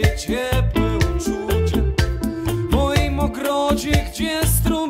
Takie ciepłe uczucie. W moim ogrodzie, gdzie strumień